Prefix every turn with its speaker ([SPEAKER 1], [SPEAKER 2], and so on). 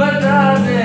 [SPEAKER 1] But does it